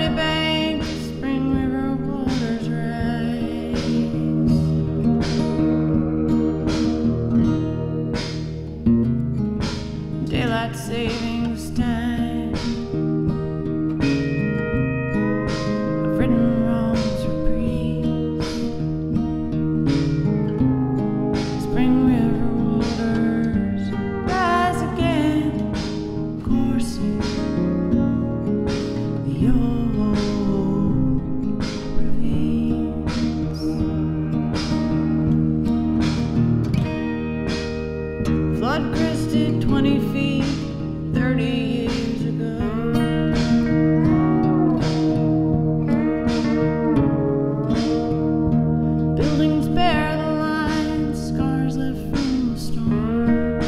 on the 20 feet 30 years ago. Buildings bear the lines, scars left from the storm.